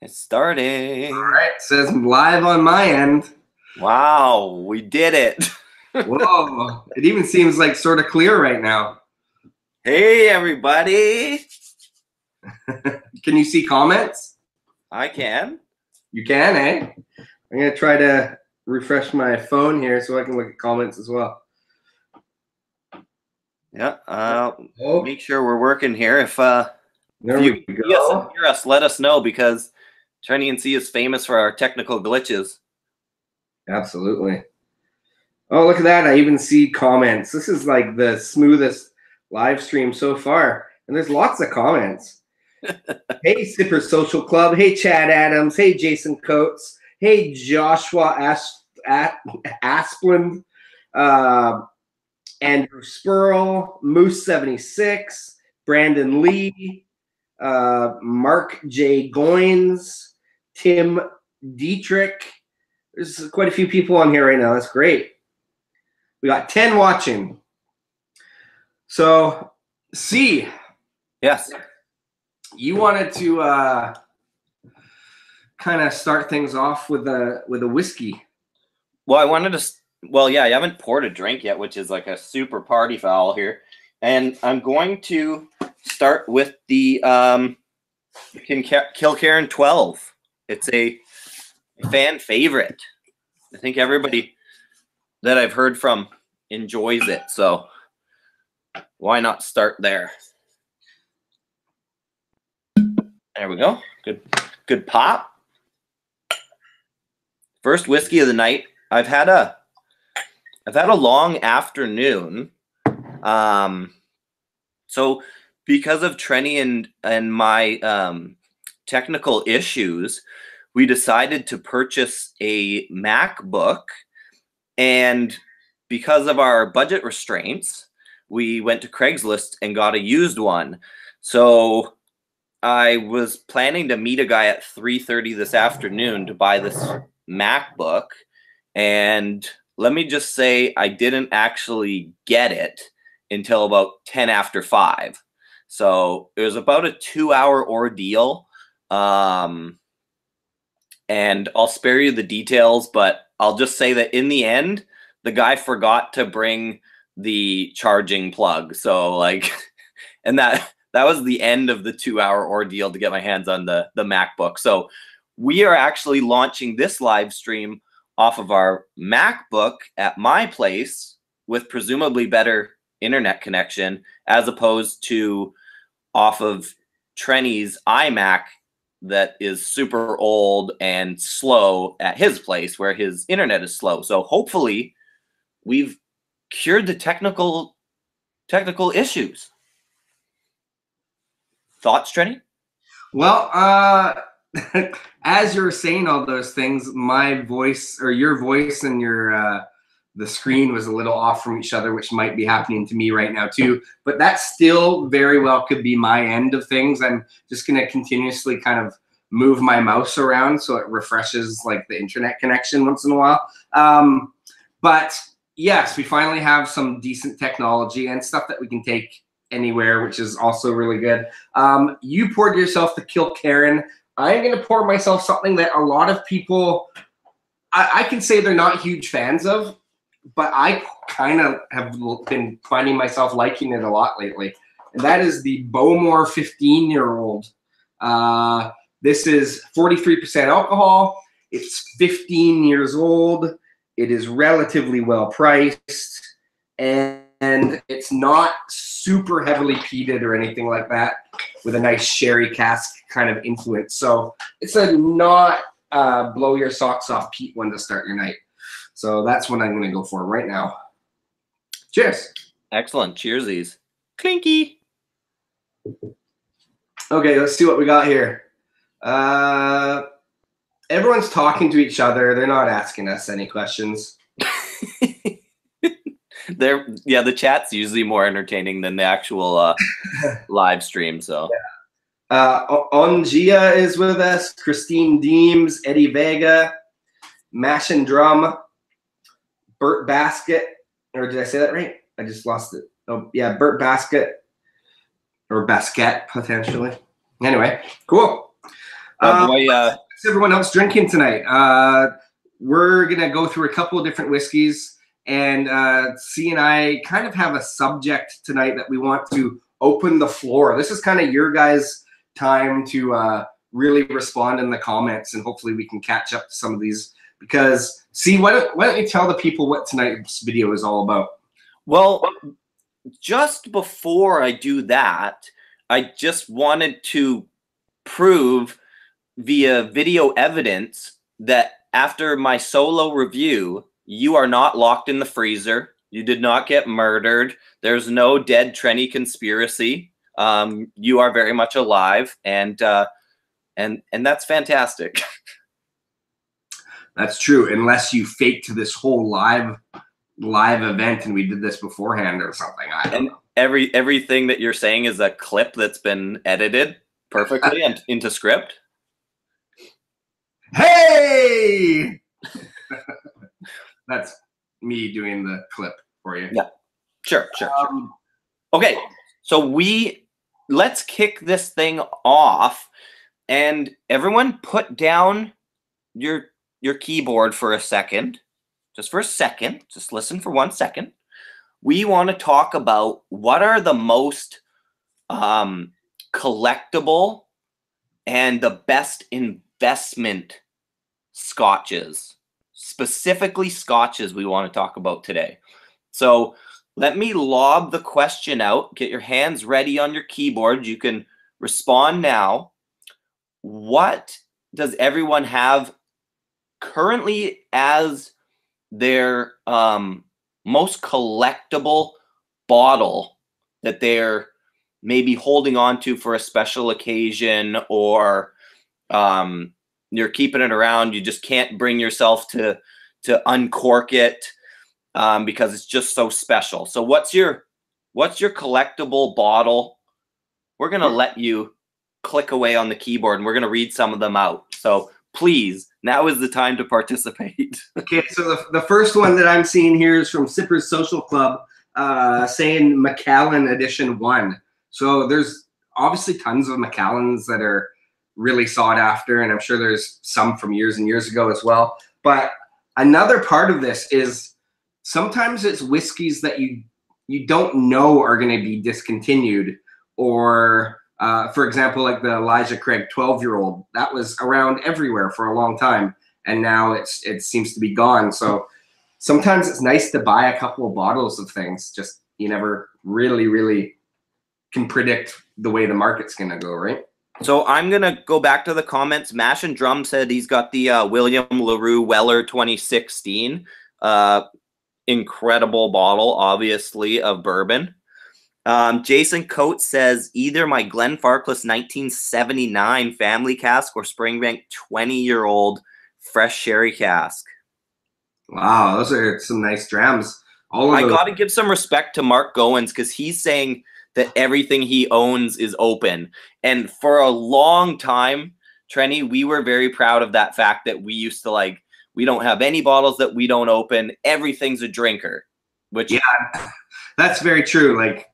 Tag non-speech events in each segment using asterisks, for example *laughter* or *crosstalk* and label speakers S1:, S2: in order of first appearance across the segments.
S1: It's starting.
S2: All right, it says live on my end.
S1: Wow, we did it. *laughs*
S2: Whoa, it even seems like sort of clear right now.
S1: Hey, everybody. *laughs*
S2: Can you see comments?
S1: I can.
S2: You can, eh? I'm gonna try to refresh my phone here so I can look at comments as well.
S1: Yeah. Uh,
S2: Oh,
S1: make sure we're working here. If uh,
S2: there
S1: if you
S2: we
S1: can see us and hear us, let us know because Trenny and C is famous for our technical glitches.
S2: Absolutely. Oh, look at that. I even see comments. This is like the smoothest live stream so far. And there's lots of comments. *laughs* hey, Sipper Social Club. Hey, Chad Adams. Hey, Jason Coates. Hey, Joshua As- A- Asplund. Uh, Andrew Spurl. Moose76. Brandon Lee. Uh, Mark J. Goins. Tim Dietrich. There's quite a few people on here right now. That's great. We got 10 watching. So, C,
S1: Yes.
S2: you wanted to uh, kind of start things off with a with a whiskey.
S1: Well, I wanted to. Well, yeah, I haven't poured a drink yet, which is like a super party foul here, and I'm going to start with the um, Kinca- Kilkerran 12. It's a fan favorite. I think everybody that I've heard from enjoys it, so why not start there? There we go. Good, good pop. First whiskey of the night. I've had a I've had a long afternoon. Um so because of Trenny and and my um technical issues, we decided to purchase a MacBook and because of our budget restraints, we went to Craigslist and got a used one. So I was planning to meet a guy at 3:30 this afternoon to buy this MacBook and let me just say I didn't actually get it until about 10 after 5. So it was about a 2-hour ordeal. Um and I'll spare you the details, but I'll just say that in the end the guy forgot to bring the charging plug. So like *laughs* and that that was the end of the 2-hour ordeal to get my hands on the the MacBook. So we are actually launching this live stream off of our MacBook at my place with presumably better internet connection as opposed to off of Trenny's iMac that is super old and slow at his place where his internet is slow. So hopefully we've cured the technical technical issues. Thoughts, Trenny?
S2: Well, uh, *laughs* as you were saying all those things, my voice or your voice and your uh, the screen was a little off from each other, which might be happening to me right now too. But that still very well could be my end of things. I'm just gonna continuously kind of move my mouse around so it refreshes like the internet connection once in a while. Um, but yes, we finally have some decent technology and stuff that we can take anywhere, which is also really good. Um, you poured yourself the Kilkerran. I'm going to pour myself something that a lot of people, I, I can say they're not huge fans of, but I kind of have been finding myself liking it a lot lately. And that is the Bowmore 15 year old. Uh, this is 43% alcohol. It's 15 years old. It is relatively well priced. And and it's not super heavily peated or anything like that with a nice sherry cask kind of influence. So it's a not uh, blow your socks off peat one to start your night. So that's what I'm going to go for right now. Cheers.
S1: Excellent. Cheersies. Clinky.
S2: Okay, let's see what we got here. Uh, everyone's talking to each other. They're not asking us any questions. *laughs*
S1: There, yeah, the chat's usually more entertaining than the actual uh, *laughs* live stream. So
S2: Uh, O- Ongia is with us. Christine Deems, Eddie Vega, Mash and Drum, Burt Basket, or did I say that right? I just lost it. Oh, yeah, Burt Basket or Basket potentially. Anyway, cool.
S1: Oh, boy, uh,
S2: What's everyone else drinking tonight? Uh, we're gonna go through a couple of different whiskeys, and uh, C and I kind of have a subject tonight that we want to open the floor. This is kind of your guys' time to uh, really respond in the comments, and hopefully we can catch up to some of these. Because see, why don't why don't you tell the people what tonight's video is all about?
S1: Well, just before I do that, I just wanted to prove via video evidence that after my solo review, you are not locked in the freezer. You did not get murdered. There's no dead Trenny conspiracy. Um, you are very much alive, and uh, and and that's fantastic. *laughs*
S2: That's true, unless you faked this whole live live event and we did this beforehand or something. I
S1: And-
S2: know.
S1: Every everything that you're saying is a clip that's been edited perfectly and *laughs* into script.
S2: Hey! *laughs* That's me doing the clip for you.
S1: Yeah. Sure, sure, sure.
S2: Um,
S1: Okay, so we let's kick this thing off, and everyone put down your your keyboard for a second, just for a second. Just listen for one second. We want to talk about what are the most um, collectible and the best investment scotches, specifically scotches. We want to talk about today. So let me lob the question out. Get your hands ready on your keyboard. You can respond now. What does everyone have currently as their um, most collectible bottle that they're maybe holding on to for a special occasion or um, you're keeping it around you just can't bring yourself to to uncork it um, because it's just so special. So what's your what's your collectible bottle? We're gonna let you click away on the keyboard and we're gonna read some of them out. So please, now is the time to participate. *laughs*
S2: Okay, so the, the first one that I'm seeing here is from Sippers Social Club, uh, saying Macallan Edition One. So there's obviously tons of Macallans that are really sought after, and I'm sure there's some from years and years ago as well. But another part of this is sometimes it's whiskeys that you you don't know are going to be discontinued, or uh, for example, like the Elijah Craig 12 year old that was around everywhere for a long time and now it's it seems to be gone. So sometimes it's nice to buy a couple of bottles of things. Just you never really, really can predict the way the market's gonna go, right?
S1: So I'm gonna go back to the comments. Mash and Drum said he's got the uh, William Larue Weller 2016, uh, incredible bottle, obviously of bourbon. Um, Jason Coates says either my Glenfarclas 1979 family cask or Springbank 20 year old fresh sherry cask.
S2: Wow, those are some nice drams. All of
S1: I got to give some respect to Mark Goins because he's saying that everything he owns is open. And for a long time, Trenny, we were very proud of that fact that we used to like, we don't have any bottles that we don't open. Everything's a drinker, which
S2: Yeah. That's very true. Like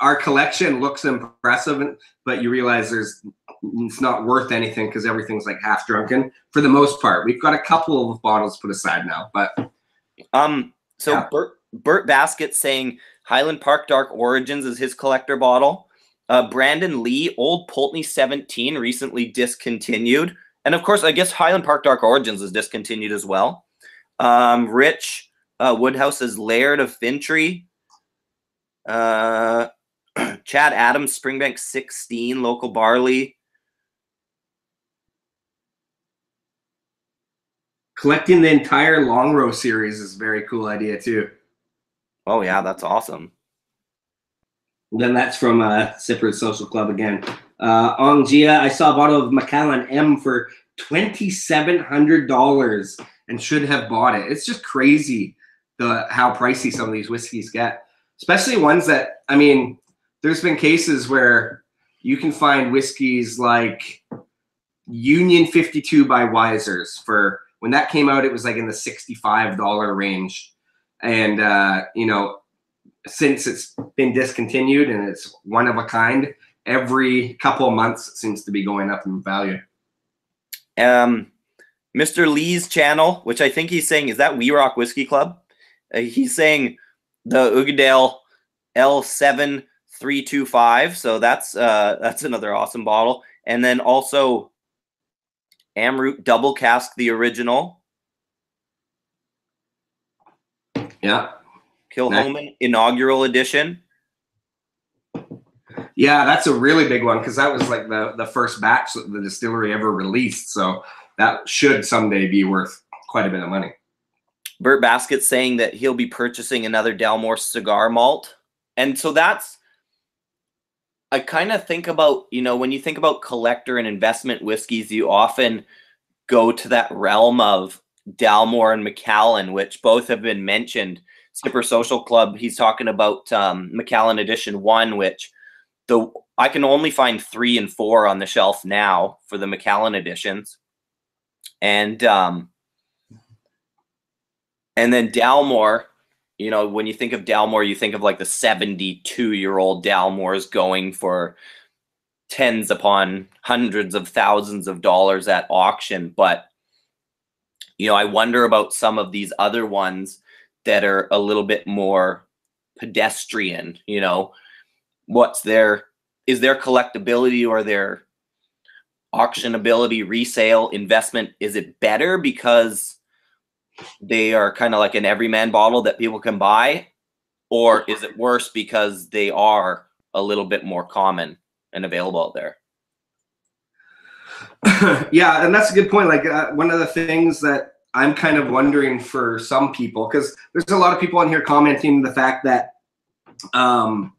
S2: our collection looks impressive, but you realize there's it's not worth anything because everything's like half drunken for the most part. We've got a couple of bottles put aside now, but
S1: Um, so
S2: Yeah.
S1: Bert Bert Basket saying Highland Park Dark Origins is his collector bottle. Uh, Brandon Lee, Old Pulteney 17, recently discontinued, and of course, I guess Highland Park Dark Origins is discontinued as well. Um, Rich uh, Woodhouse is Laird of Fintry. Uh, *clears throat* Chad Adams, Springbank 16, local barley.
S2: collecting the entire Longrow series is a very cool idea too.
S1: Oh yeah, that's awesome.
S2: Then that's from uh, Sippers Social Club again. Uh, on Gia, I saw a bottle of Macallan M for twenty seven hundred dollars and should have bought it. It's just crazy the how pricey some of these whiskeys get, especially ones that I mean. There's been cases where you can find whiskeys like Union 52 by Wisers for when that came out, it was like in the $65 range. And, uh, you know, since it's been discontinued and it's one of a kind, every couple of months it seems to be going up in value.
S1: Um, Mr. Lee's channel, which I think he's saying is that We Rock Whiskey Club. Uh, he's saying the Uigeadail L7 325. So that's uh that's another awesome bottle. And then also Amrut Double Cask, the original.
S2: Yeah.
S1: Kilchoman inaugural edition.
S2: Yeah, that's a really big one because that was like the the first batch that the distillery ever released. So that should someday be worth quite a bit of money.
S1: Burt Baskett saying that he'll be purchasing another Dalmore cigar malt. And so that's I kind of think about, you know, when you think about collector and investment whiskeys, you often go to that realm of Dalmore and Macallan, which both have been mentioned. Skipper Social Club, he's talking about um, Macallan Edition 1, which the I can only find three and four on the shelf now for the Macallan editions. And um, and then Dalmore, you know, when you think of Dalmore, you think of like the 72 year old Dalmores going for tens upon hundreds of thousands of dollars at auction. But, you know, I wonder about some of these other ones that are a little bit more pedestrian, you know, what's their, is their collectability or their auctionability, resale, investment, is it better because they are kind of like an everyman bottle that people can buy? Or is it worse because they are a little bit more common and available out there? *laughs*
S2: yeah, and that's a good point. Like uh, one of the things that I'm kind of wondering for some people, because there's a lot of people on here commenting the fact that, um,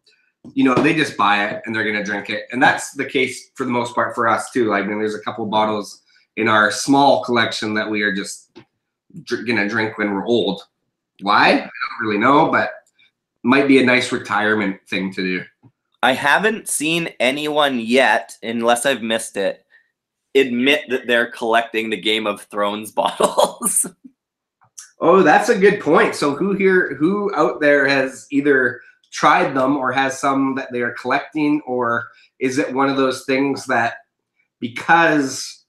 S2: you know, they just buy it and they're gonna drink it, and that's the case for the most part for us too. Like, I mean, there's a couple bottles in our small collection that we are just dr- gonna drink when we're old. Why? I don't really know, but might be a nice retirement thing to do.
S1: I haven't seen anyone yet, unless I've missed it, admit that they're collecting the Game of Thrones *laughs* bottles.
S2: Oh, that's a good point. So who here, who out there has either tried them or has some that they are collecting, or is it one of those things that because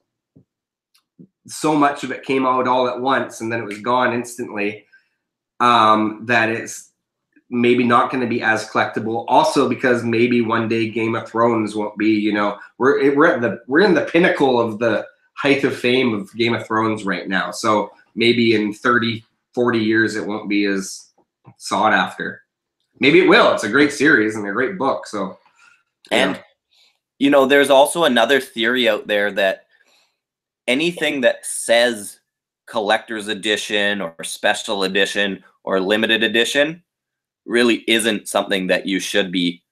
S2: so much of it came out all at once and then it was gone instantly, um, that it's maybe not going to be as collectible. Also, because maybe one day Game of Thrones won't be. You know, we're we're at the we're in the pinnacle of the height of fame of Game of Thrones right now. So maybe in 30, 40 years it won't be as sought after. Maybe it will. It's a great series and a great book. So,
S1: and you know, there's also another theory out there that anything that says collector's edition or special edition or limited edition really isn't something that you should be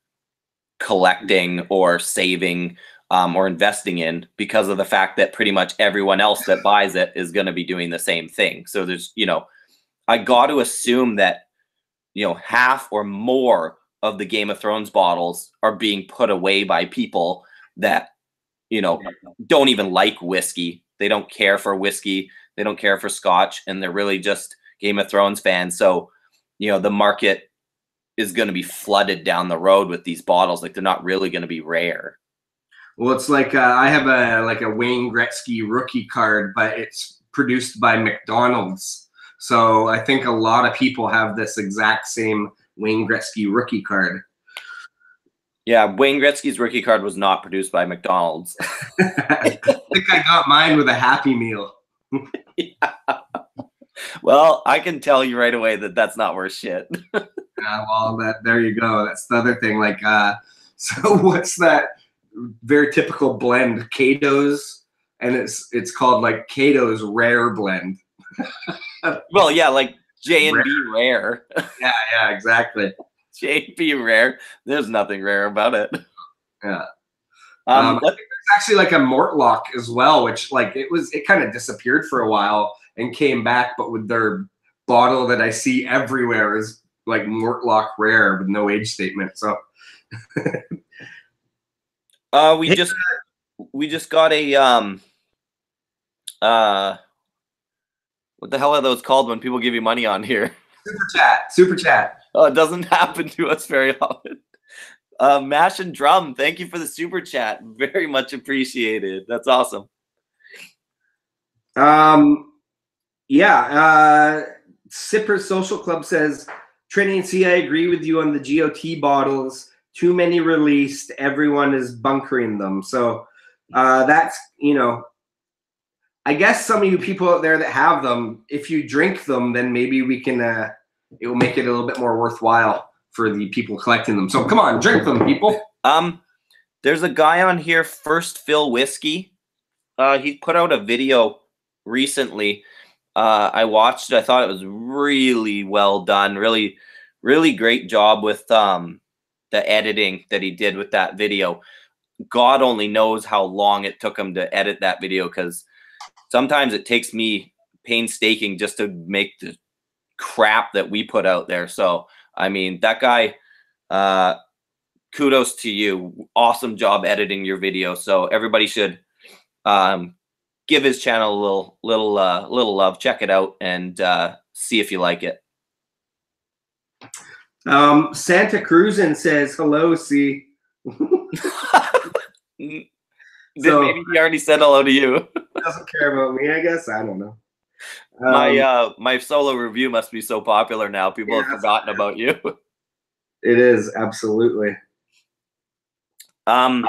S1: collecting or saving um, or investing in because of the fact that pretty much everyone else that buys it is going to be doing the same thing. So there's, you know, I got to assume that, you know, half or more of the Game of Thrones bottles are being put away by people that, you know, don't even like whiskey. They don't care for whiskey. They don't care for scotch. And they're really just Game of Thrones fans. So, you know, the market is going to be flooded down the road with these bottles. Like they're not really going to be rare.
S2: Well, it's like uh, I have a like a Wayne Gretzky rookie card, but it's produced by McDonald's. So I think a lot of people have this exact same Wayne Gretzky rookie card.
S1: Yeah, Wayne Gretzky's rookie card was not produced by McDonald's. *laughs*
S2: I think I got mine with a Happy Meal.
S1: yeah. *laughs* Well, I can tell you right away that that's not worth shit. *laughs*
S2: Yeah, well, that there you go. That's the other thing. Like, uh, so what's that very typical blend? Catto's, and it's it's called like Catto's Rare Blend.
S1: well, yeah, like J and B Rare.
S2: yeah, yeah, exactly.
S1: J and B Rare. There's nothing rare about it.
S2: Yeah. *laughs*
S1: Um,
S2: Um, It's actually like a Mortlach as well, which like it was it kind of disappeared for a while and came back, but with their bottle that I see everywhere is like Mortlach Rare with no age statement. So *laughs*
S1: uh, we just we just got a um uh what the hell are those called when people give you money on here?
S2: super chat, super chat.
S1: Oh, it doesn't *laughs* happen to us very often. Uh, Mash and Drum, thank you for the super chat. Very much appreciated. That's awesome.
S2: Um, yeah. Uh, Sipper Social Club says, Trinity and C, I agree with you on the GOT bottles. Too many released. Everyone is bunkering them. So uh, that's, you know, I guess some of you people out there that have them, if you drink them, then maybe we can, uh, it will make it a little bit more worthwhile for the people collecting them. So come on, drink them, people.
S1: Um, there's a guy on here, First Fill Whiskey. Uh, he put out a video recently. Uh, I watched it. I thought it was really well done. Really, really great job with um the editing that he did with that video. God only knows how long it took him to edit that video because sometimes it takes me painstaking just to make the crap that we put out there. So I mean, that guy, uh, kudos to you. Awesome job editing your video. So everybody should um, give his channel a little, little, uh, little love. Check it out and uh, see if you like it.
S2: Um, Santa Cruzin says hello. See, *laughs*
S1: Did
S2: So-
S1: maybe he already said hello to you. *laughs*
S2: doesn't care about me. I guess I don't know.
S1: My
S2: Um,
S1: uh, my solo review must be so popular now. People
S2: Yeah,
S1: have forgotten about you. *laughs*
S2: it is absolutely.
S1: Um,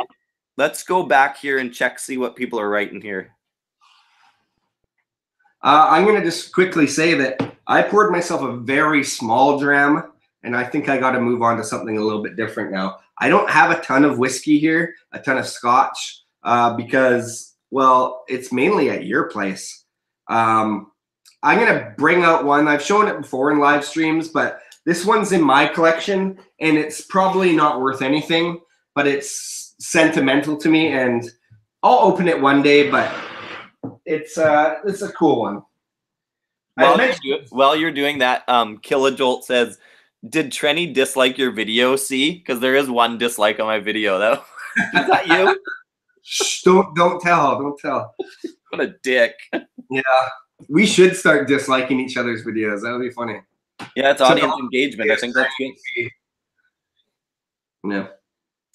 S1: let's go back here and check see what people are writing here.
S2: Uh, I'm gonna just quickly say that I poured myself a very small dram, and I think I got to move on to something a little bit different now. I don't have a ton of whiskey here, a ton of scotch, uh, because well, it's mainly at your place. Um, I'm gonna bring out one. I've shown it before in live streams, but this one's in my collection, and it's probably not worth anything, but it's sentimental to me, and I'll open it one day. But it's uh, it's a cool one.
S1: While, you're, while you're doing that, um, Killajolt says, "Did Trenny dislike your video? See, because there is one dislike on my video. Though, *laughs* is that you? *laughs*
S2: Shh, don't don't tell, don't tell.
S1: What a dick!
S2: Yeah, we should start disliking each other's videos. That would be funny.
S1: Yeah, it's audience
S2: the-
S1: engagement. I think that's good.
S2: Yeah.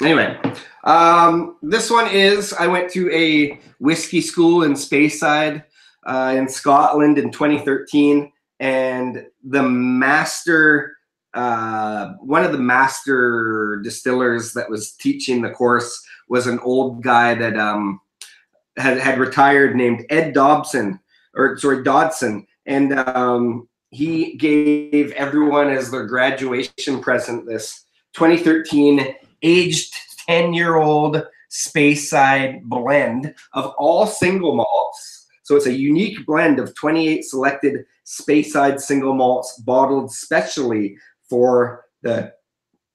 S2: Anyway, um, this one is I went to a whiskey school in Speyside uh, in Scotland in 2013, and the master, uh, one of the master distillers that was teaching the course was an old guy that um, had had retired named Ed Dobson, or sorry Dodson, and um, he gave everyone as their graduation present this 2013 aged 10 year old Speyside blend of all single malts. So it's a unique blend of 28 selected Speyside single malts bottled specially for the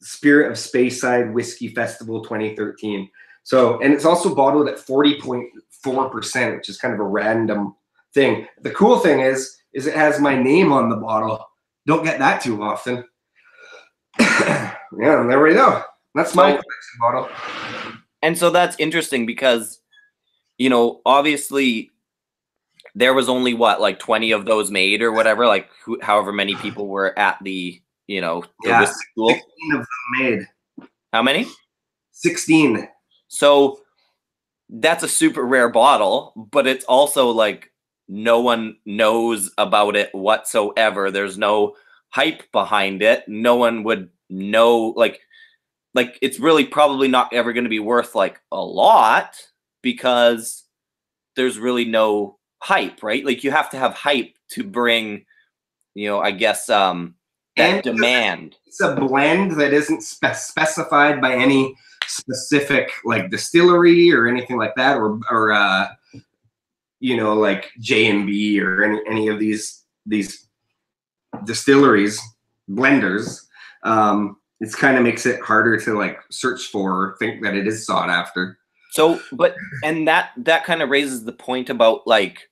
S2: Spirit of Speyside Whiskey Festival 2013. So, and it's also bottled at 40.4%, which is kind of a random thing. The cool thing is, is it has my name on the bottle. Don't get that too often. *coughs* yeah, there we go. That's my
S1: So-
S2: bottle.
S1: And so that's interesting because, you know, obviously there was only what like 20 of those made or whatever, like who, however many people were at the, you know, the
S2: Yeah,
S1: school.
S2: 16 of them made.
S1: How many?
S2: 16.
S1: So that's a super rare bottle, but it's also like no one knows about it whatsoever. There's no hype behind it. No one would know like like it's really probably not ever going to be worth like a lot because there's really no hype, right? Like you have to have hype to bring you know, I guess um that
S2: And-
S1: demand.
S2: It's a blend that isn't spe- specified by any specific like distillery or anything like that, or or uh, you know like J and B or any any of these these distilleries blenders. Um, it's kind of makes it harder to like search for or think that it is sought after.
S1: So, but and that that kind of raises the point about like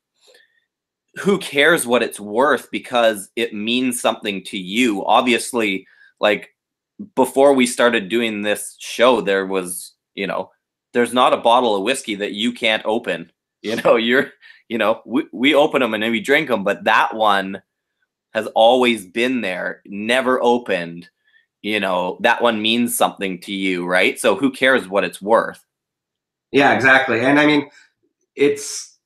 S1: who cares what it's worth because it means something to you. Obviously, like before we started doing this show, there was, you know, there's not a bottle of whiskey that you can't open. You know, *laughs* you're, you know, we, we open them and then we drink them, but that one has always been there, never opened. You know, that one means something to you, right? So who cares what it's worth?
S2: Yeah, exactly. And I mean, it's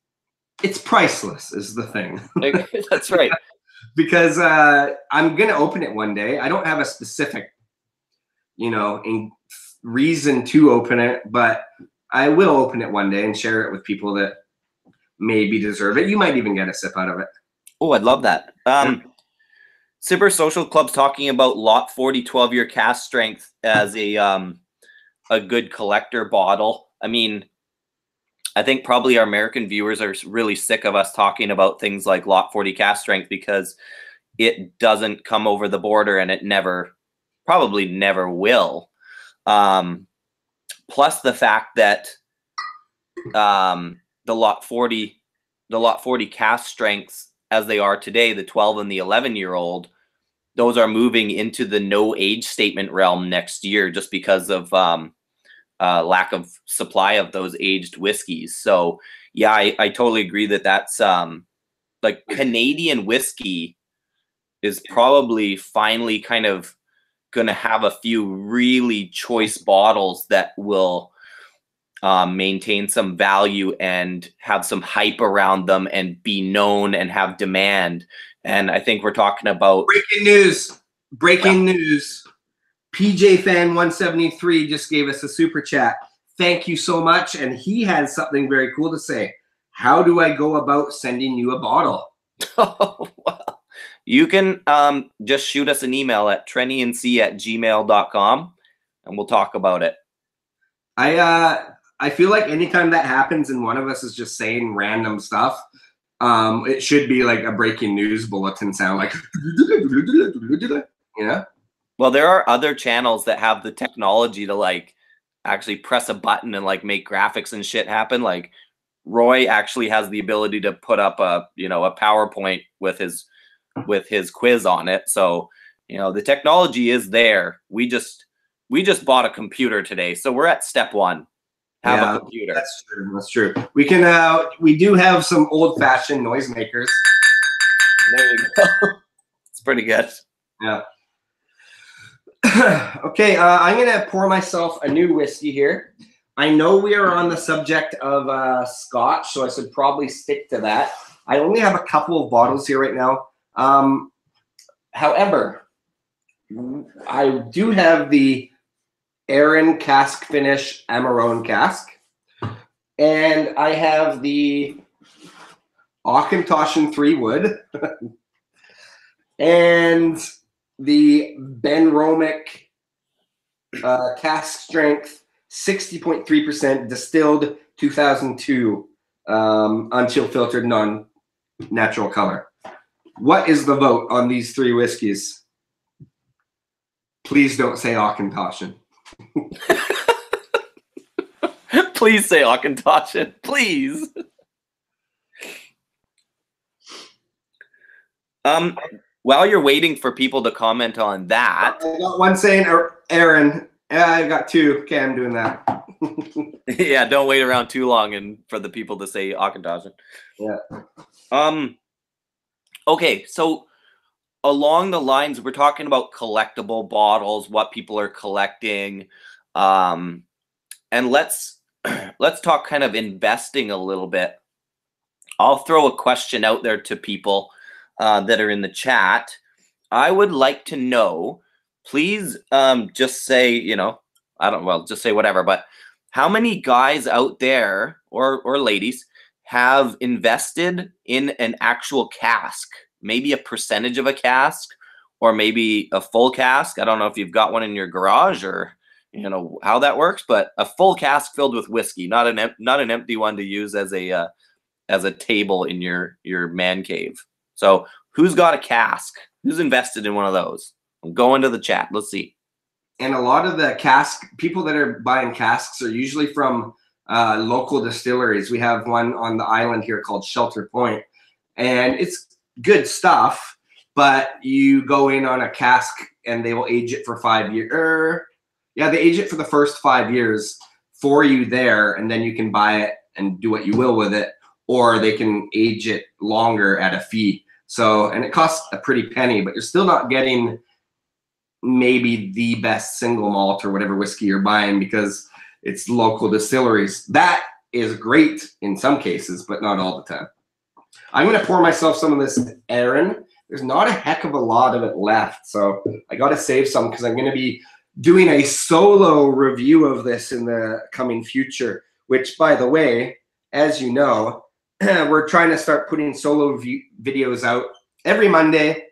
S2: it's priceless is the thing. *laughs*
S1: That's right. *laughs*
S2: because uh, I'm gonna open it one day. I don't have a specific, you know, in reason to open it, but I will open it one day and share it with people that maybe deserve it. You might even get a sip out of it.
S1: Oh, I'd love that. Um, Sipper Social Club's talking about Lot 40 12 year cask strength as a um, a good collector bottle. I mean, I think probably our American viewers are really sick of us talking about things like Lot 40 cask strength because it doesn't come over the border and it never, probably never will. Um, plus the fact that um, the Lot 40, the Lot 40 cask strengths as they are today, the 12 and the 11 year old, those are moving into the no age statement realm next year just because of um, uh, lack of supply of those aged whiskeys. So yeah, I, I totally agree that that's um, like Canadian whiskey is probably finally kind of going to have a few really choice bottles that will um, maintain some value and have some hype around them and be known and have demand. And I think we're talking about
S2: breaking news. Breaking news. PJ Fan 173 just gave us a super chat. Thank you so much. And he has something very cool to say. How do I go about sending you a bottle? *laughs*
S1: Oh, well, you can um, just shoot us an email at trennync at gmail.com and we'll talk about it.
S2: I uh, I feel like anytime that happens and one of us is just saying random stuff, um, it should be like a breaking news bulletin sound like *laughs* you know?
S1: Well, there are other channels that have the technology to like actually press a button and like make graphics and shit happen. Like Roy actually has the ability to put up a, you know, a PowerPoint with his with his quiz on it. So, you know, the technology is there. We just we just bought a computer today. So we're at step 1. Have yeah, a computer.
S2: That's true. That's true. We can uh we do have some old-fashioned noisemakers.
S1: There you go. *laughs* it's pretty good.
S2: Yeah. *clears throat* okay, uh, I'm gonna pour myself a new whiskey here. I know we are on the subject of uh, Scotch, so I should probably stick to that. I only have a couple of bottles here right now. Um, however, I do have the Arran Cask Finish Amarone cask, and I have the Auchentoshan Three Wood, *laughs* and the Benromach uh, cask strength, 60.3% distilled 2002 um, unchill filtered non natural color. What is the vote on these three whiskeys? Please don't say Auchentoshan. *laughs*
S1: Please say Auchentoshan. Please. Um, while you're waiting for people to comment on that,
S2: I got one saying Arran. Yeah, I got two. Okay, I'm doing that. *laughs* *laughs*
S1: yeah, don't wait around too long and for the people to say Auchentoshan.
S2: Yeah.
S1: Um. Okay, so along the lines, we're talking about collectible bottles, what people are collecting, um, and let's *clears throat* let's talk kind of investing a little bit. I'll throw a question out there to people uh, that are in the chat. I would like to know, please um, just say, you know, I don't, well, just say whatever, but how many guys out there or, or ladies have invested in an actual cask, maybe a percentage of a cask or maybe a full cask? I don't know if you've got one in your garage or, you know, how that works, but a full cask filled with whiskey, not an, not an empty one to use as a, uh, as a table in your, your man cave. So who's got a cask? Who's invested in one of those? I'm going to the chat. Let's see.
S2: And a lot of the cask people that are buying casks are usually from uh, local distilleries. We have one on the island here called Shelter Point, and it's good stuff. But you go in on a cask and they will age it for five years. Er, yeah, they age it for the first five years for you there, and then you can buy it and do what you will with it, or they can age it longer at a fee. So, and it costs a pretty penny, but you're still not getting maybe the best single malt or whatever whiskey you're buying because it's local distilleries. That is great in some cases, but not all the time. I'm gonna pour myself some of this Arran. There's not a heck of a lot of it left, so I got to save some because I'm gonna be doing a solo review of this in the coming future. Which, by the way, as you know, *clears throat* we're trying to start putting solo videos out every Monday,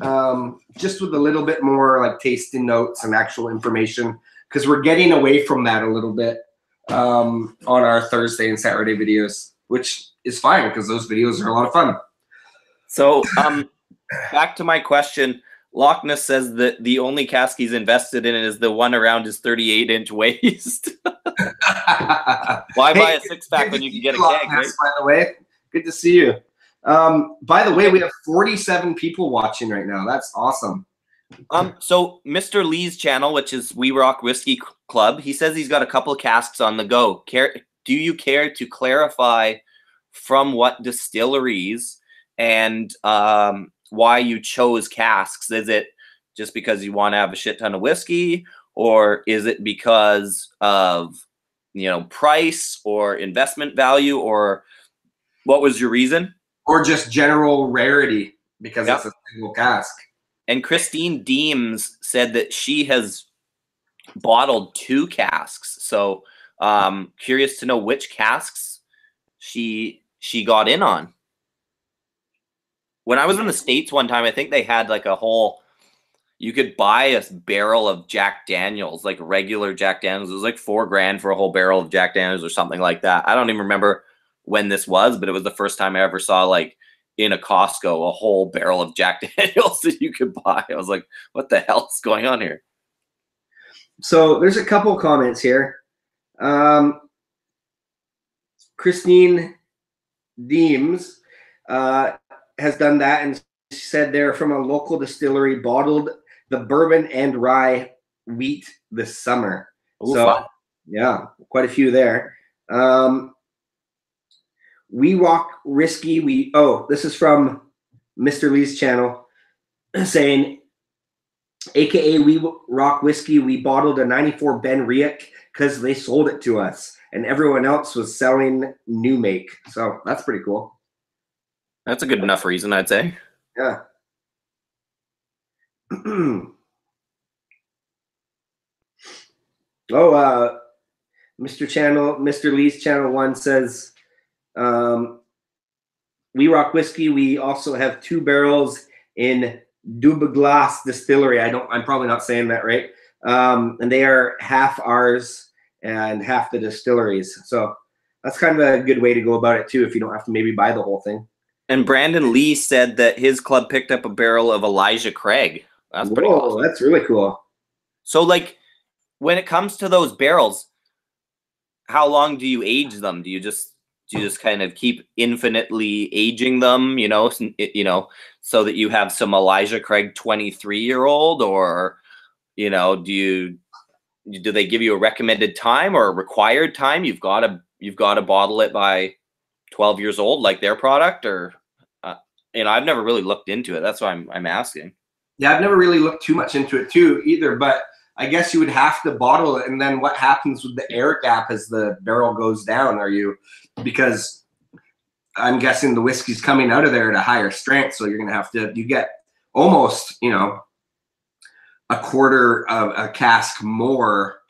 S2: um, just with a little bit more like tasting notes and actual information because we're getting away from that a little bit um, on our Thursday and Saturday videos, which is fine because those videos are a lot of fun.
S1: So, um, back to my question. Loch Ness says that the only cask he's invested in is the one around his 38 inch waist. *laughs* Why
S2: Hey,
S1: buy a six pack when you can get a
S2: Loch
S1: keg?
S2: Ness,
S1: Right?
S2: By the way, good to see you. Um, by the way, we have 47 people watching right now. That's awesome.
S1: Um, so Mr. Lee's channel, which is We Rock Whiskey Club, he says he's got a couple of casks on the go. Care, do you care to clarify from what distilleries and um, why you chose casks? Is it just because you want to have a shit ton of whiskey, or is it because of you know price or investment value, or what was your reason?
S2: Or just general rarity because
S1: Yep.
S2: it's a single cask.
S1: And Christine Deems said that she has bottled two casks. So um curious to know which casks she she got in on. When I was in the States one time, I think they had like a whole you could buy a barrel of Jack Daniels, like regular Jack Daniels. It was like four grand for a whole barrel of Jack Daniels or something like that. I don't even remember when this was, but it was the first time I ever saw like in a Costco a whole barrel of Jack *laughs* Daniels that you could buy. I was like, what the hell is going on here?
S2: So there's a couple comments here. Um, Christine Deems uh, has done that and said they're from a local distillery, bottled the bourbon and rye wheat this summer.
S1: Ooh,
S2: So-
S1: fun.
S2: Yeah, quite a few there. Um, we walk risky. We oh, this is from Mr. Lee's channel, saying, AKA we rock whiskey. We bottled a '94 Ben Riach because they sold it to us, and everyone else was selling new make. So that's pretty cool.
S1: that's a good enough reason, I'd say.
S2: Yeah. *clears throat* oh, uh, Mr. Channel, Mr. Lee's channel one says, um, "We rock whiskey. We also have two barrels in Dubaglas Distillery. I don't. I'm probably not saying that right. Um, and they are half ours and half the distilleries. So that's kind of a good way to go about it too. If you don't have to maybe buy the whole thing.
S1: And Brandon Lee said that his club picked up a barrel of Elijah Craig. That's pretty
S2: Whoa,
S1: awesome.
S2: that's really cool.
S1: So, like, when it comes to those barrels, how long do you age them? Do you just you just kind of keep infinitely aging them? You know, you know, so that you have some Elijah Craig twenty three year old, or you know, do you do they give you a recommended time or a required time? You've got to you've got to bottle it by twelve years old, like their product, or uh, you know, I've never really looked into it. That's why I'm I'm asking.
S2: Yeah, I've never really looked too much into it too either, but I guess you would have to bottle it and then what happens with the air gap as the barrel goes down? Are you because I'm guessing the whiskey's coming out of there at a higher strength, so you're gonna have to you get almost, you know, a quarter of a cask more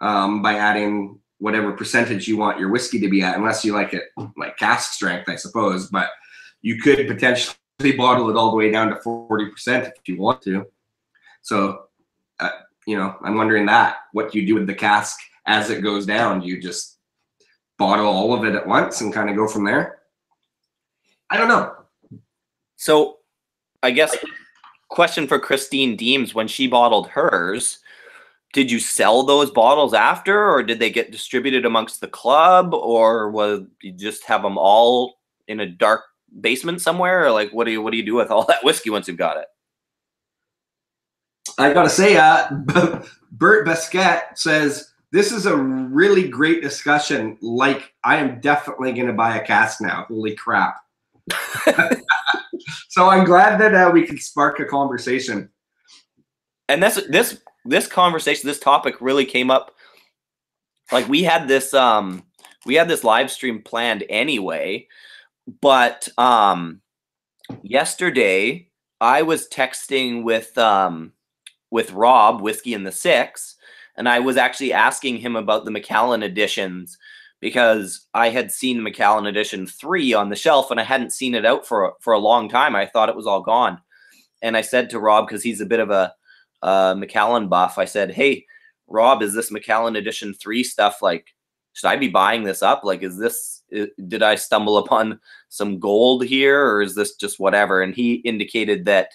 S2: um, by adding whatever percentage you want your whiskey to be at, unless you like it like cask strength, I suppose. But you could potentially *laughs* bottle it all the way down to 40% if you want to. So, uh, you know, I'm wondering that what you do with the cask as it goes down? Do you just bottle all of it at once and kind of go from there? I don't know.
S1: So, I guess question for Christine Deems when she bottled hers, did you sell those bottles after, or did they get distributed amongst the club, or was you just have them all in a dark basement somewhere, or like what do you what do you do with all *laughs* that whiskey once you've got it?
S2: I gotta say, uh, *laughs* Bert Basquet says this is a really great discussion. Like, I am definitely gonna buy a cast now. Holy crap! *laughs* so I'm glad that uh, we could spark a conversation.
S1: and this this this conversation this topic really came up like we had this um we had this live stream planned anyway but um, yesterday I was texting with um, with Rob Whiskey and the Six, and I was actually asking him about the Macallan editions because I had seen Macallan edition three on the shelf and I hadn't seen it out for for a long time. I thought it was all gone, and I said to Rob because he's a bit of a uh, Macallan buff. I said, "Hey, Rob, is this Macallan edition three stuff like?" Should I be buying this up? Like, is this, did I stumble upon some gold here or is this just whatever? And he indicated that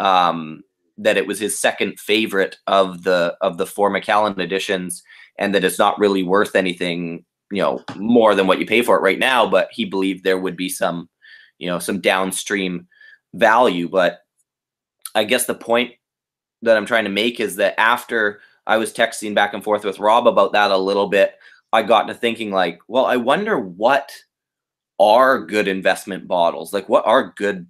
S1: um, that it was his second favorite of the of the four Macallan editions, and that it's not really worth anything, you know, more than what you pay for it right now. But he believed there would be some, you know, some downstream value. But I guess the point that I'm trying to make is that after I was texting back and forth with Rob about that a little bit, I got to thinking like, well, I wonder what are good investment bottles? Like what are good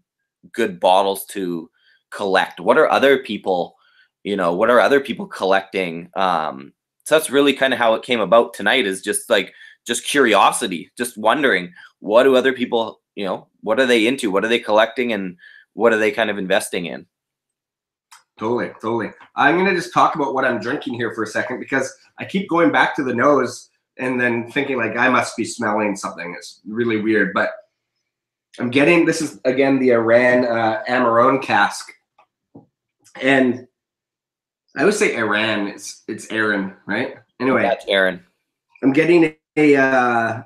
S1: good bottles to collect? What are other people, you know, what are other people collecting? Um, so that's really kind of how it came about tonight is just like just curiosity, just wondering what do other people, you know, what are they into? What are they collecting and what are they kind of investing in?
S2: Totally, totally. I'm gonna just talk about what I'm drinking here for a second because I keep going back to the nose and then thinking like I must be smelling something. It's really weird, but I'm getting this is again the Iran uh, Amarone cask and I would say Iran. It's it's Arran, right? Anyway,
S1: that's Arran.
S2: I'm getting a uh,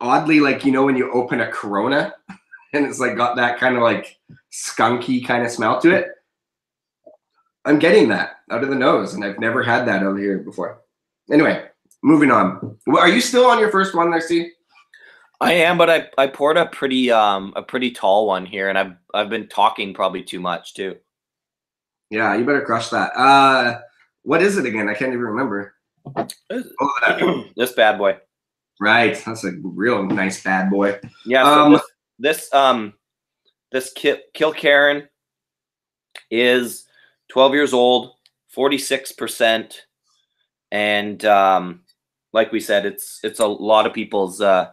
S2: oddly like you know when you open a Corona, *laughs* and it's like got that kind of like skunky kind of smell to it. I'm getting that out of the nose, and I've never had that over here before. Anyway, moving on. Are you still on your first one there, Steve?
S1: I am, but I, I poured a pretty um a pretty tall one here, and I've I've been talking probably too much too.
S2: Yeah, you better crush that. Uh, what is it again? I can't even remember.
S1: Oh, *clears throat* this bad boy.
S2: Right, that's a real nice bad boy.
S1: Yeah. So um, this, this um this Kil- Kilkerran is 12 years old, 46 percent, and um, like we said, it's it's a lot of people's uh,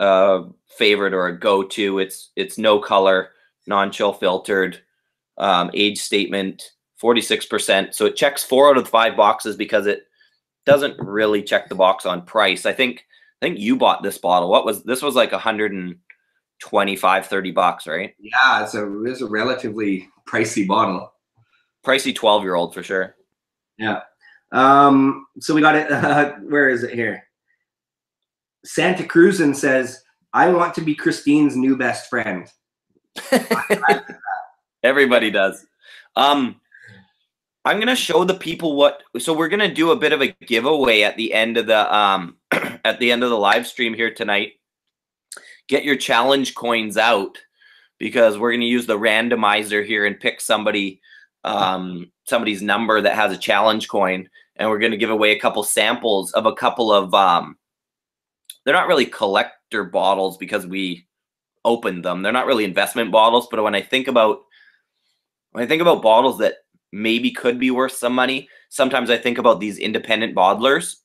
S1: uh, favorite or a go-to. It's it's no color, non-chill filtered um, age statement 46%. So it checks four out of the five boxes because it doesn't really check the box on price. I think I think you bought this bottle. What was this was like 125 30 bucks, right?
S2: Yeah, it's a it's a relatively pricey bottle.
S1: Pricey 12 year old for sure.
S2: Yeah. Um so we got it uh, *laughs* where is it here? Santa Cruz and says, "I want to be Christine's new best friend." *laughs*
S1: Everybody does. Um, I'm gonna show the people what. So we're gonna do a bit of a giveaway at the end of the um *clears throat* at the end of the live stream here tonight. Get your challenge coins out because we're gonna use the randomizer here and pick somebody um somebody's number that has a challenge coin, and we're gonna give away a couple samples of a couple of um. They're not really collector bottles because we opened them. They're not really investment bottles, but when I think about when I think about bottles that maybe could be worth some money, sometimes I think about these independent bottlers.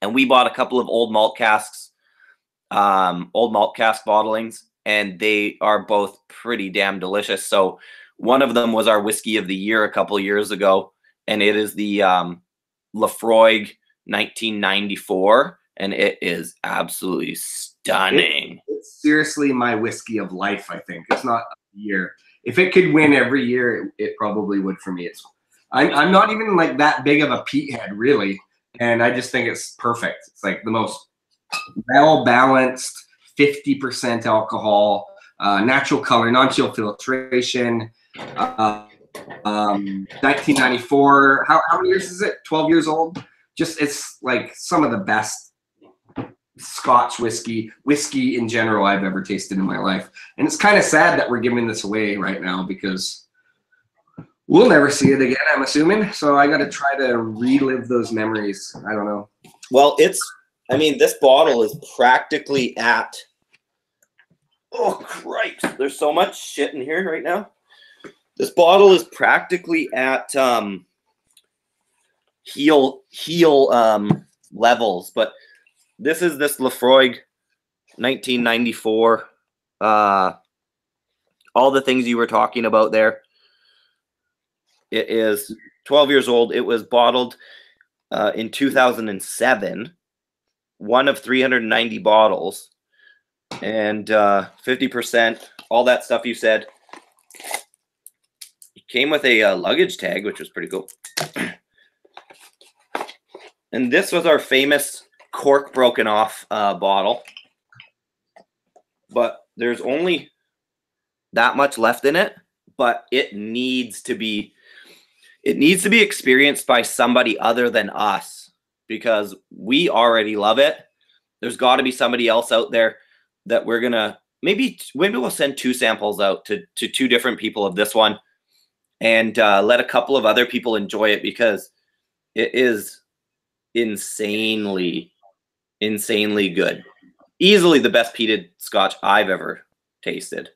S1: And we bought a couple of old malt casks, um, old malt cask bottlings, and they are both pretty damn delicious. So one of them was our whiskey of the year a couple years ago, and it is the um, Laphroaig 1994, and it is absolutely stunning.
S2: It, it's seriously my whiskey of life. I think it's not a year if it could win every year, it, it probably would for me. It's I'm I'm not even like that big of a peat head really, and I just think it's perfect. It's like the most well balanced, fifty percent alcohol, uh, natural color, non-chill filtration. Uh, um, 1994. How, how many years is it? 12 years old. Just it's like some of the best Scotch whiskey, whiskey in general I've ever tasted in my life. And it's kind of sad that we're giving this away right now because we'll never see it again, I'm assuming. So I got to try to relive those memories. I don't know.
S1: Well, it's, I mean, this bottle is practically at, oh, Christ, there's so much shit in here right now. This bottle is practically at um, heel, heel um, levels, but this is this Laphroaig 1994. Uh, all the things you were talking about there. It is 12 years old. It was bottled uh, in 2007, one of 390 bottles, and uh, 50%, all that stuff you said. It came with a uh, luggage tag, which was pretty cool. *clears throat* and this was our famous cork broken off uh, bottle. But there's only that much left in it, but it needs to be it needs to be experienced by somebody other than us because we already love it. There's got to be somebody else out there that we're gonna maybe maybe we'll send two samples out to to two different people of this one and uh, let a couple of other people enjoy it because it is insanely insanely good easily the best peated scotch i've ever tasted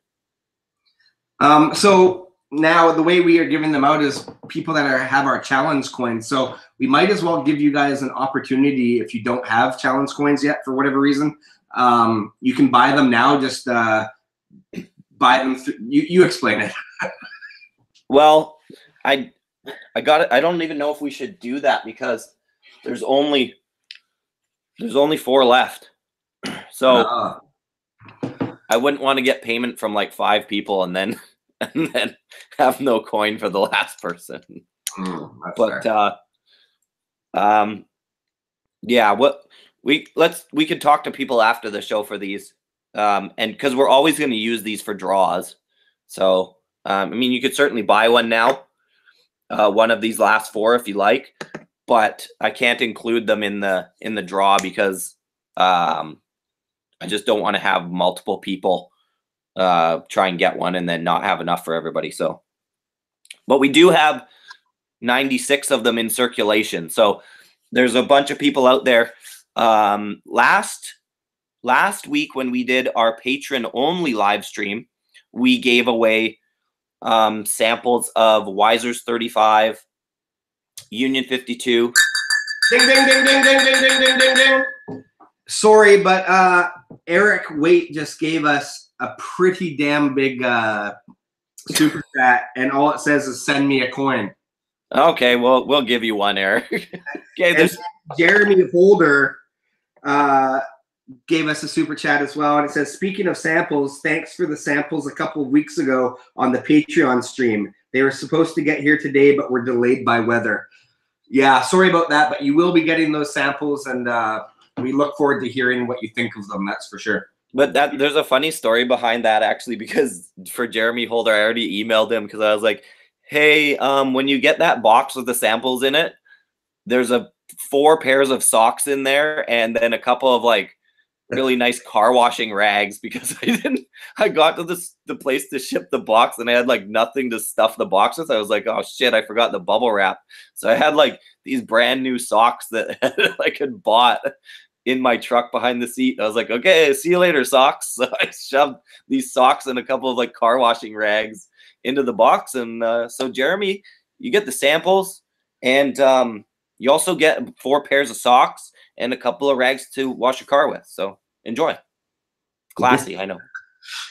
S2: Um, so now the way we are giving them out is people that are have our challenge coins. So we might as well give you guys an opportunity if you don't have challenge coins yet for whatever reason. Um, you can buy them now. Just uh, buy them. Th- you you explain it. *laughs*
S1: Well, I I got it. I don't even know if we should do that because there's only there's only four left. *clears throat* So
S2: Uh,
S1: I wouldn't want to get payment from like five people and then *laughs* and then have no coin for the last person.
S2: mm,
S1: But
S2: fair.
S1: uh um yeah, what we let's we could talk to people after the show for these. Um and because we're always going to use these for draws. So um I mean you could certainly buy one now. Uh one of these last four if you like, but I can't include them in the in the draw because um I just don't want to have multiple people uh try and get one and then not have enough for everybody. So but we do have 96 of them in circulation. So there's a bunch of people out there. Um, last last week when we did our patron only live stream, we gave away um, samples of Wiser's 35, Union 52.
S2: ding ding ding ding ding ding ding ding ding ding. Sorry, but uh, Eric Waite just gave us a pretty damn big uh, super chat, and all it says is "send me a coin."
S1: Okay, well we'll give you one, Eric. *laughs* okay, there's
S2: Jeremy Holder uh, gave us a super chat as well, and it says, "Speaking of samples, thanks for the samples a couple of weeks ago on the Patreon stream. They were supposed to get here today, but were delayed by weather. Yeah, sorry about that, but you will be getting those samples, and uh, we look forward to hearing what you think of them. That's for sure."
S1: But that there's a funny story behind that actually because for Jeremy Holder, I already emailed him because I was like, "Hey, um, when you get that box with the samples in it, there's a four pairs of socks in there, and then a couple of like really nice car washing rags because *laughs* I didn't. I got to this the place to ship the box and I had like nothing to stuff the box with. I was like, "Oh shit, I forgot the bubble wrap." So I had like these brand new socks that *laughs* I had bought in my truck behind the seat. I was like, okay, see you later, socks. *laughs* So I shoved these socks and a couple of like car washing rags into the box. And uh, so, Jeremy, you get the samples and um, you also get four pairs of socks and a couple of rags to wash your car with. So enjoy. Classy, I know.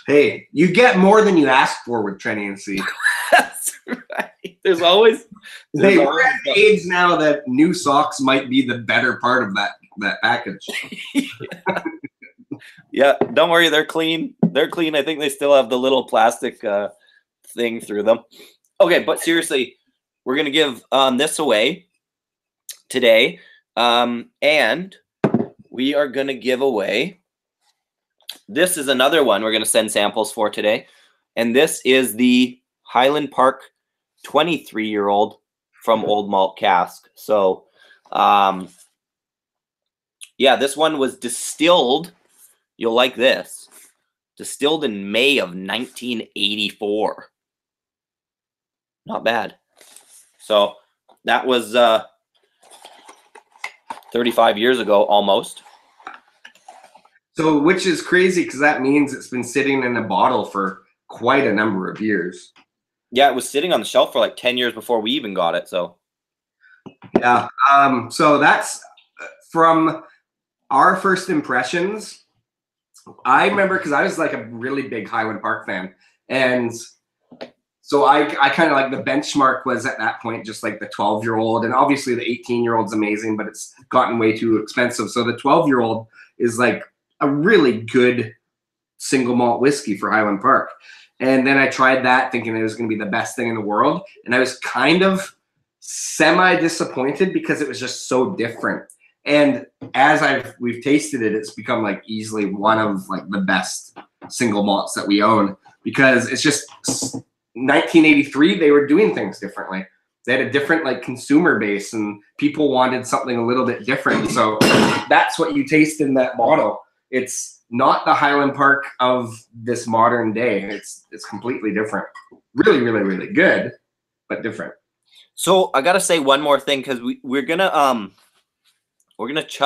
S2: Hey, you get more than you ask for with Trenny and C. *laughs*
S1: That's right. There's always, there's
S2: Hey, we're at the age now that new socks might be the better part of that that package. *laughs*
S1: Yeah, don't worry, they're clean. They're clean. I think they still have the little plastic uh, thing through them. Okay, but seriously, we're gonna give um, this away today, um, and we are gonna give away. This is another one we're gonna send samples for today, and this is the Highland Park 23 year old from Old Malt Cask. So, um, yeah, this one was distilled. You'll like this. Distilled in May of 1984. Not bad. So that was uh, 35 years ago almost.
S2: So, which is crazy because that means it's been sitting in a bottle for quite a number of years.
S1: Yeah, it was sitting on the shelf for like 10 years before we even got it. So
S2: Yeah. Um, so that's uh, from our first impressions. I remember because I was like a really big Highland Park fan, and so I I kind of like the benchmark was at that point just like the 12 year old, and obviously the 18 year old's amazing, but it's gotten way too expensive. So the 12 year old is like a really good single malt whiskey for Highland Park. And then I tried that thinking it was going to be the best thing in the world. And I was kind of semi disappointed because it was just so different. And as I've we've tasted it, it's become like easily one of like the best single malts that we own because it's just 1983 they were doing things differently. They had a different like consumer base and people wanted something a little bit different. So that's what you taste in that bottle. It's not the Highland Park of this modern day. It's it's completely different. Really, really, really good, but different.
S1: So I gotta say one more thing because we we're gonna um we're gonna ch-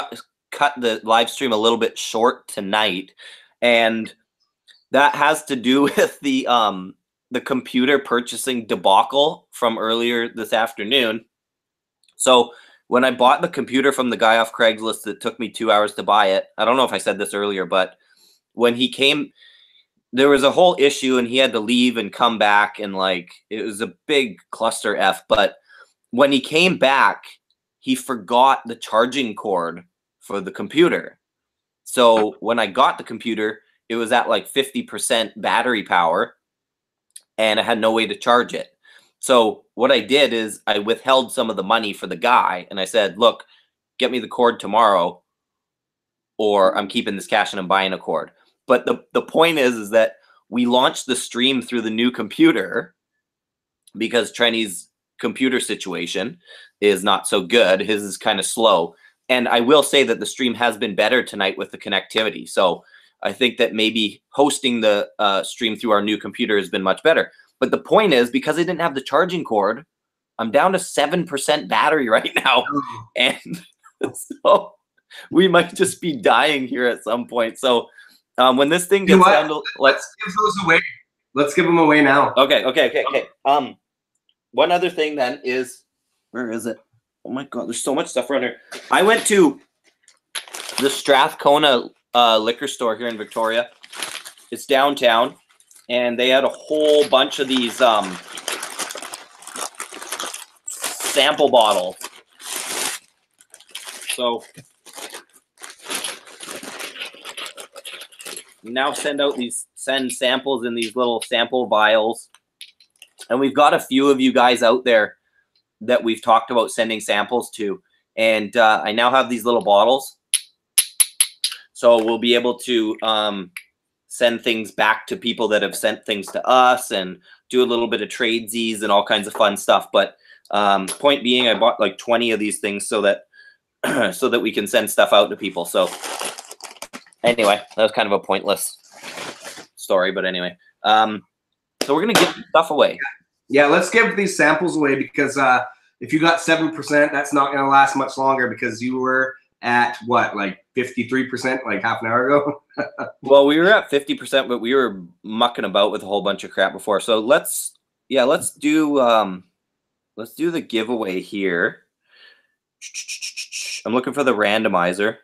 S1: cut the live stream a little bit short tonight, and that has to do *laughs* with the um the computer purchasing debacle from earlier this afternoon. So when I bought the computer from the guy off Craigslist that took me two hours to buy it, I don't know if I said this earlier, but when he came, there was a whole issue and he had to leave and come back and like it was a big cluster F. But when he came back, he forgot the charging cord for the computer. So when I got the computer, it was at like 50% battery power and I had no way to charge it. So what I did is I withheld some of the money for the guy and I said, look, get me the cord tomorrow or I'm keeping this cash and I'm buying a cord. But the, the point is, is that we launched the stream through the new computer because Trenny's computer situation is not so good. His is kind of slow. And I will say that the stream has been better tonight with the connectivity. So I think that maybe hosting the uh, stream through our new computer has been much better. But the point is, because I didn't have the charging cord, I'm down to 7% battery *laughs* right now.
S2: Oh.
S1: And *laughs* so we might just be dying here at some point. So um, when this thing gets down to, let's,
S2: Let's give those away. Let's give them away now.
S1: okay, okay, okay, okay. Um, one other thing then is, where is it? Oh my God, there's so much stuff around here. I went to the Strathcona uh, liquor store here in Victoria. It's downtown, and they had a whole bunch of these um, sample bottles. So now send out these send samples in these little sample vials, and we've got a few of you guys out there that we've talked about sending samples to, and uh, I now have these little bottles. So we'll be able to um, send things back to people that have sent things to us and do a little bit of tradesies and all kinds of fun stuff. But um, point being, I bought like 20 of these things so that *clears throat* so that we can send stuff out to people. So anyway, that was kind of a pointless story, but anyway. Um, so we're gonna give stuff away.
S2: Yeah, let's give these samples away because uh, if you got seven percent, that's not going to last much longer because you were at what, like fifty-three percent, like half an hour ago. *laughs*
S1: Well, we were at 50%, but we were mucking about with a whole bunch of crap before. So let's yeah, let's do um let's do the giveaway here. I'm looking for the randomizer.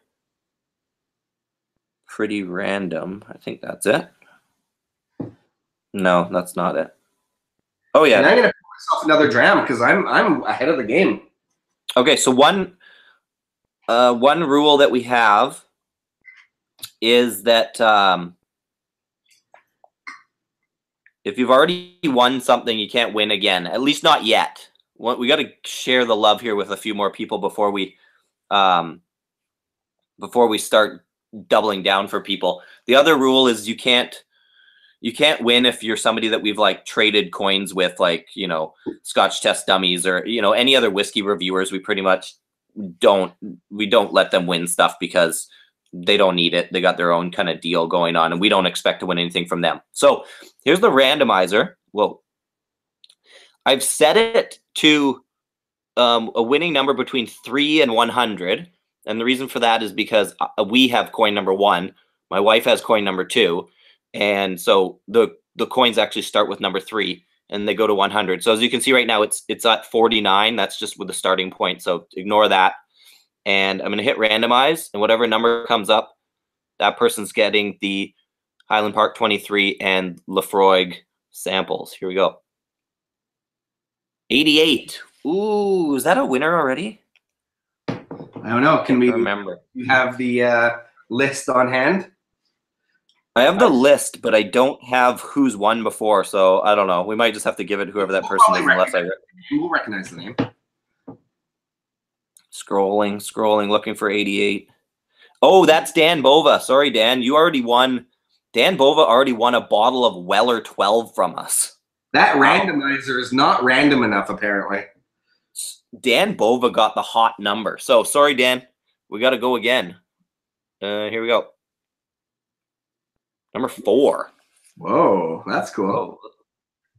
S1: Pretty random. I think that's it. No, that's not it. Oh yeah.
S2: And I'm to pour myself another dram because I'm I'm ahead of the game.
S1: Okay, so one uh, one rule that we have is that um, if you've already won something, you can't win again. At least not yet. We got to share the love here with a few more people before we um, before we start doubling down for people. The other rule is you can't you can't win if you're somebody that we've like traded coins with, like you know Scotch Test Dummies or you know any other whiskey reviewers. We pretty much don't we don't let them win stuff because they don't need it. They got their own kind of deal going on, and we don't expect to win anything from them. So here's the randomizer. Well, I've set it to um, a winning number between three and 100. And the reason for that is because uh, we have coin number one, my wife has coin number two. And so the, the coins actually start with number three and they go to 100. So as you can see right now, it's, it's at 49. That's just with the starting point. So ignore that. And I'm going to hit randomize and whatever number comes up, that person's getting the Highland Park 23 and Laphroaig samples. Here we go. 88. Ooh, is that a winner already?
S2: I don't know. Can we
S1: remember?
S2: You have the uh, list on hand.
S1: I have the list, but I don't have who's won before, so I don't know. We might just have to give it whoever that
S2: We'll
S1: person is, unless I
S2: We'll recognize the name.
S1: scrolling, scrolling, looking for 88. Oh, that's Dan Bova. Sorry, Dan, you already won. Dan Bova already won a bottle of Weller 12 from us.
S2: That
S1: Wow.
S2: randomizer is not random enough, apparently.
S1: Dan Bova got the hot number. So sorry, Dan. We got to go again. Uh, here we go. Number four.
S2: Whoa, that's cool.
S1: Oh,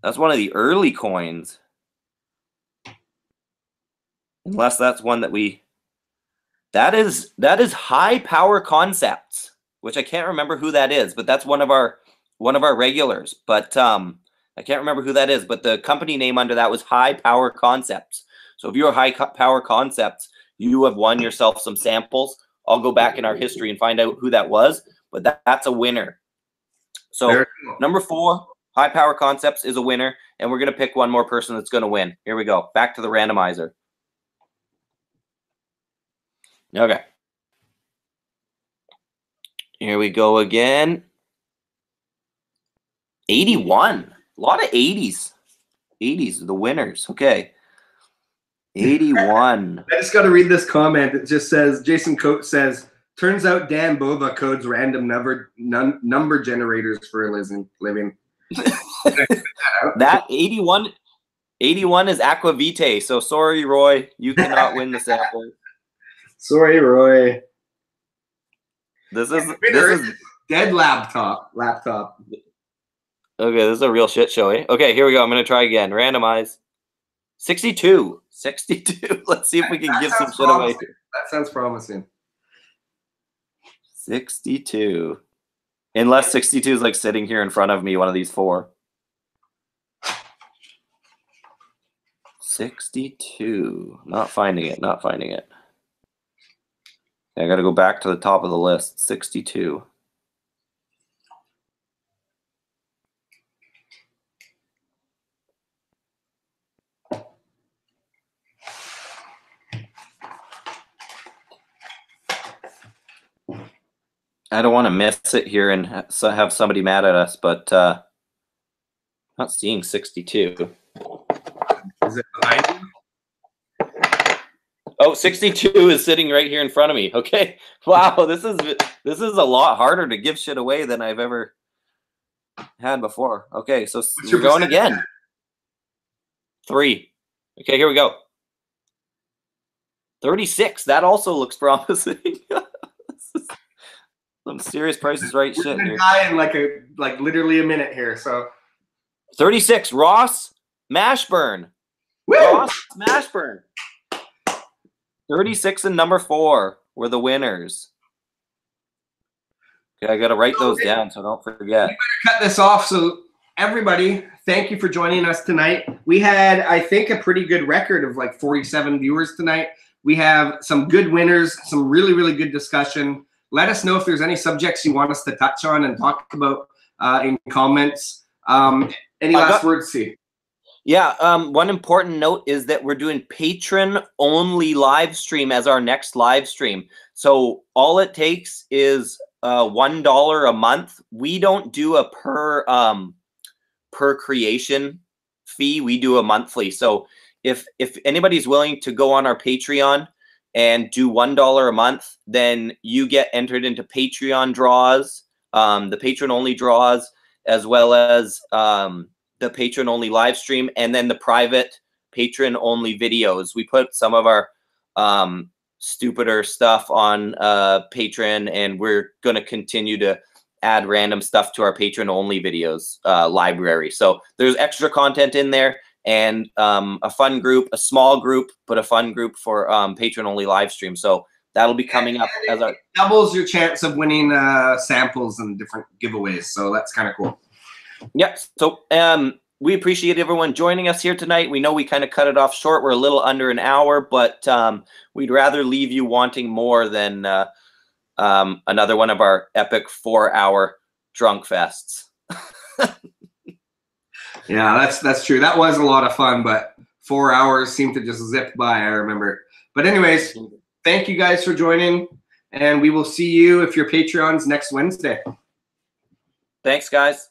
S1: that's one of the early coins. Unless that's one that we. That is that is high power concepts, which I can't remember who that is, but that's one of our one of our regulars. But um, I can't remember who that is. But the company name under that was High Power Concepts. So if you're High Power Concepts, you have won yourself some samples. I'll go back in our history and find out who that was, but that, that's a winner. So number four, High Power Concepts is a winner, and we're gonna pick one more person that's gonna win. Here we go. Back to the randomizer. Okay. Here we go again. 81. A lot of 80s. 80s, the winners. Okay. 81.
S2: I just got to read this comment. It just says Jason Coates says, "Turns out Dan Bova codes random number num- number generators for a living." *laughs*
S1: that 81 81 is Aquavite. So sorry, Roy. You cannot win the sample. *laughs*
S2: Sorry, Roy.
S1: This is this is
S2: Dead laptop. Laptop.
S1: okay. This is a real shit show. Eh? Okay, here we go. I'm gonna try again. Randomize. 62. 62. *laughs* Let's see if we can
S2: That
S1: give some shit away.
S2: That sounds promising.
S1: 62. Unless 62 is like sitting here in front of me, one of these four. 62. Not finding it. Not finding it. I got to go back to the top of the list. 62. I don't want to miss it here and have somebody mad at us, but uh, not seeing 62.
S2: Is it behind you?
S1: Oh, 62 is sitting right here in front of me. Okay. *laughs* Wow, this is this is a lot harder to give shit away than I've ever had before. Okay, so we're going again. 3. Okay, here we go. 36. That also looks *laughs* promising. Some serious prices right
S2: We're
S1: shit
S2: gonna
S1: here.
S2: die in like a like literally a minute here. So
S1: 36. Ross Mashburn.
S2: Woo!
S1: Ross Mashburn. 36 and number four were the winners. Okay, I got to write those down so don't forget.
S2: cut this off. So everybody, thank you for joining us tonight. We had, I think, a pretty good record of like 47 viewers tonight. We have some good winners, some really, really good discussion. Let us know if there's any subjects you want us to touch on and talk about uh, in comments. Um, any
S1: I
S2: last
S1: got-
S2: words, see?
S1: Yeah, um, one important note is that we're doing patron only live stream as our next live stream. So all it takes is uh, one dollar a month. We don't do a per um, per creation fee. We do a monthly. So if if anybody's willing to go on our Patreon and do one dollar a month, then you get entered into Patreon draws, um, the patron only draws, as well as um, the patron only live stream and then the private patron only videos. We put some of our um, stupider stuff on uh, Patreon, and we're going to continue to add random stuff to our patron only videos uh, library. So there's extra content in there and um, a fun group, a small group, but a fun group for um, patron only live stream. So that'll be coming up as our
S2: Doubles your chance of winning uh, samples and different giveaways. So that's kind of cool.
S1: Yep. So um, we appreciate everyone joining us here tonight. We know we kind of cut it off short. We're a little under an hour, but um, we'd rather leave you wanting more than uh, um, another one of our epic four-hour drunk fests. *laughs*
S2: Yeah, that's that's true. That was a lot of fun, but four hours seemed to just zip by. I remember. But anyways, thank you guys for joining, and we will see you if you're Patreons next Wednesday.
S1: Thanks, guys.